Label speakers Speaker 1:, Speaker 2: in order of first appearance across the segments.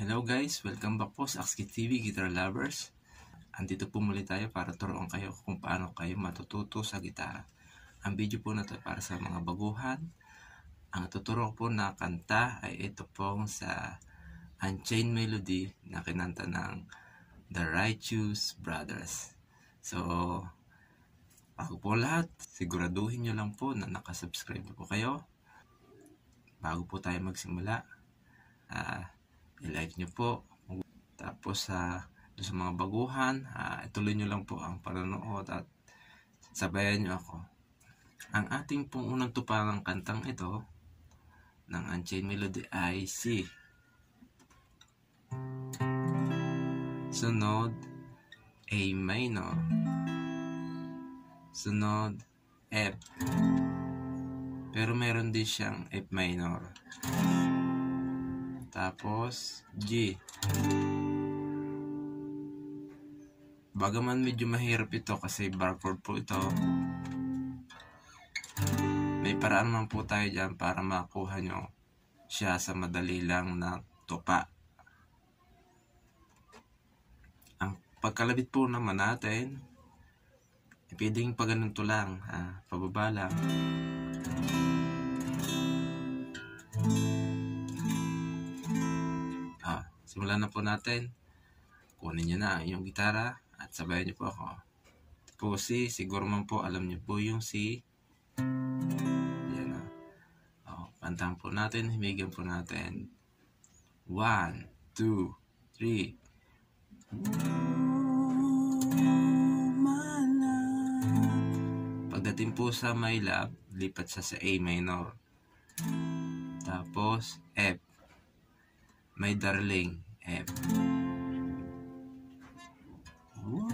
Speaker 1: Hello guys, welcome back po sa Akski TV Guitar Lovers. Andito po muli tayo para turuan kayo kung paano kayo matututo sa gitara. Ang video po na para sa mga baguhan. Ang tuturo po na kanta ay ito pong sa Unchained Melody na kinanta ng The Righteous Brothers. So, bago po lahat, siguraduhin nyo lang po na nakasubscribe po kayo. Bago po tayo magsimula, ah, i-like nyo po. Tapos sa uh, sa mga baguhan, uh, ituloy nyo lang po ang panonood at sabayan nyo ako. Ang ating pong unang tupang kantang ito ng Unchained Melody ay C. Sunod, A minor. Sunod, F. Pero meron din siyang F minor. Tapos, G. Bagaman medyo mahirap ito kasi barcode po ito. May paraan man po tayo dyan para makuha nyo siya sa madali lang na tupa. Ang pagkalabit po naman natin, pwedeng pa ganito lang, ha, pababa lang. Simulan na po natin. Kunin nyo na yung gitara at sabayan nyo po ako. Po si, siguro man po alam nyo po yung si. Yan na. Oh, pantang po natin, himigan po natin. One, two, three. Pagdating po sa my love, lipat siya sa A minor. Tapos F my darling F. Oh,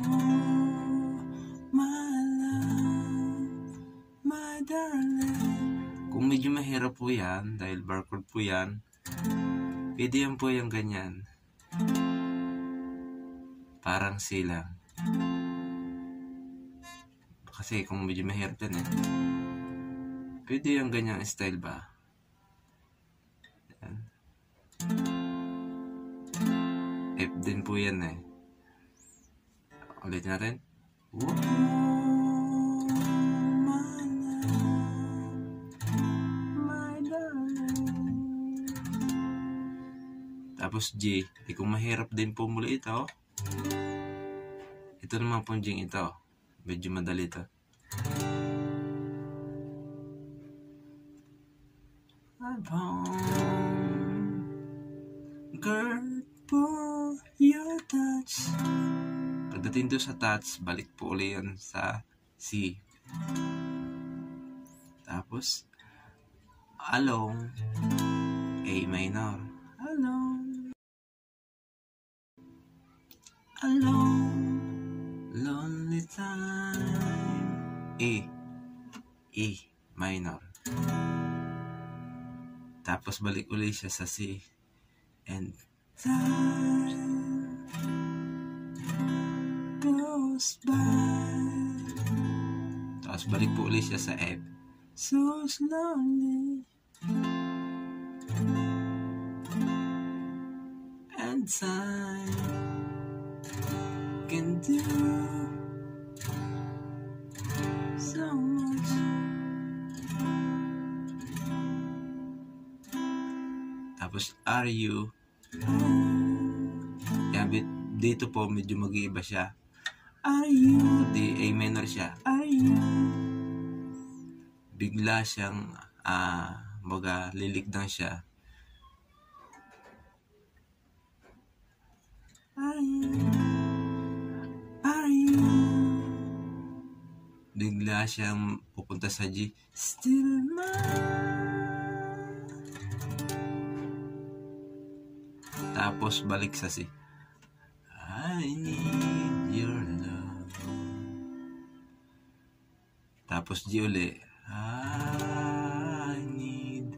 Speaker 1: my love, my darling. Kung medyo mahirap po yan, dahil barcode po yan, pwede yan po yung ganyan. Parang silang. Kasi kung medyo mahirap yan eh. Pwede yung ganyang style ba? Po yan eh. Ulit natin. Tapos G. Eh kung mahirap din po muli ito, ito naman po G ito. Medyo madali ito. Girl, for your touch. Pagdating doon sa touch, balik po ulit yan sa C. Tapos, along, A minor. Along. Along. Lonely time. A. E minor. Tapos balik ulit siya sa C. And time goes by. Tapos balik po ulit siya sa F. So slowly. And time can do so much. Tapos, are you yan, dito po medyo mag-iiba siya. Are you? Di A minor siya. Are you? Bigla siyang ah, uh, baga lilikdang siya. Are you? Are you? Bigla siyang pupunta sa G. Still mine. Tapos balik sa si I need your love. Tapos G uli. I need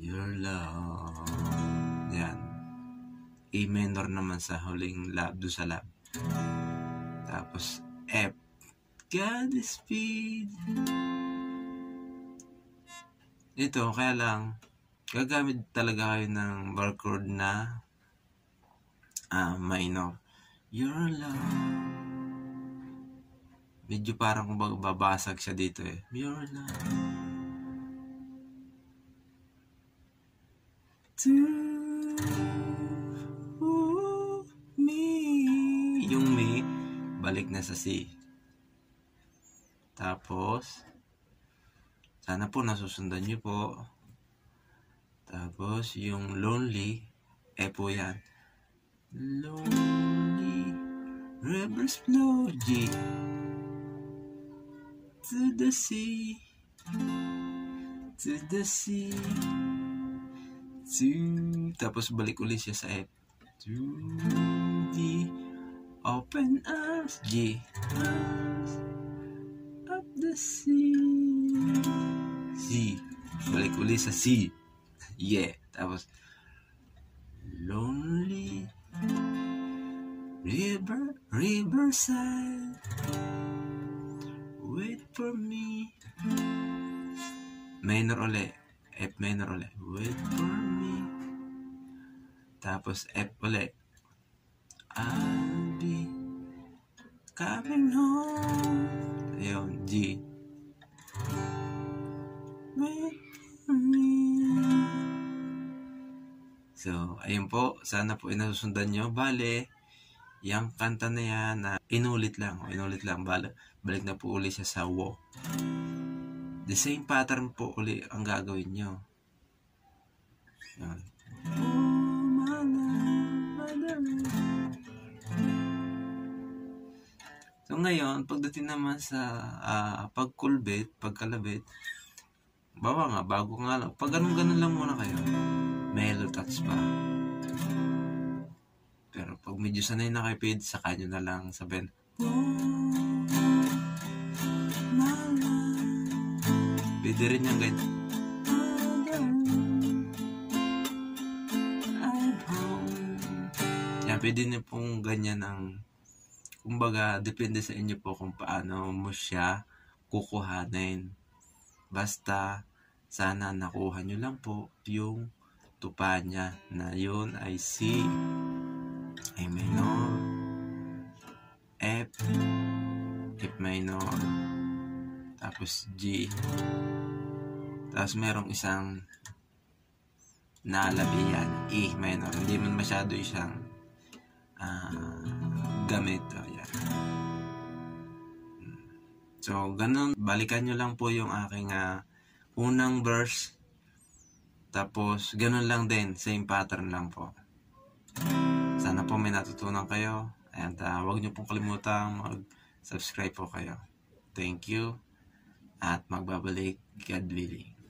Speaker 1: your love. Yan. A minor naman sa huling lab do sa lab. Tapos F. God speed. Ito, kaya lang, gagamit talaga kayo ng barcode na ah, minor. Your love. Medyo parang kumbaga babasag siya dito eh. Your love. To me. Yung me, balik na sa C. Tapos, sana po nasusundan niyo po. Tapos, yung lonely, eh po yan. Lonely, rivers flow, G. To the sea, to the sea, to, tapos balik ulit siya sa F. To the open arms, G. Arms of the sea. C. Balik ulit sa C. Yeah. Tapos, lonely river, riverside. Wait for me. Minor ulit. F minor ulit. Wait for me. Tapos F ulit. I'll be coming home. Ayun, G. Wait So, ayun po. Sana po inasusundan nyo. Bale, yung kanta na yan na inulit lang. o Inulit lang. Bale, balik na po ulit siya sa wo. The same pattern po uli ang gagawin nyo. Yan. So ngayon, pagdating naman sa ah, pagkulbit, pagkalabit, bawa nga, bago nga lang, pag ganun-ganun lang muna kayo, mellow touch pa. Pero pag medyo sanay na kayo, pwede sa kanyo na lang sabihin, Pwede rin yung ganyan. Yan, pwede niyo pong ganyan ang kumbaga, depende sa inyo po kung paano mo siya kukuhanin. Basta, sana nakuha nyo lang po yung tupa niya na yun ay C, A minor, F, F minor, tapos G, tapos merong isang nalabi yan, E minor. Hindi man masyado isang ah, gamit. O, yan. So, ganun. Balikan nyo lang po yung aking ah, unang verse. Tapos, ganun lang din. Same pattern lang po. Sana po may natutunan kayo. And uh, huwag nyo pong kalimutang mag-subscribe po kayo. Thank you. At magbabalik, God willing.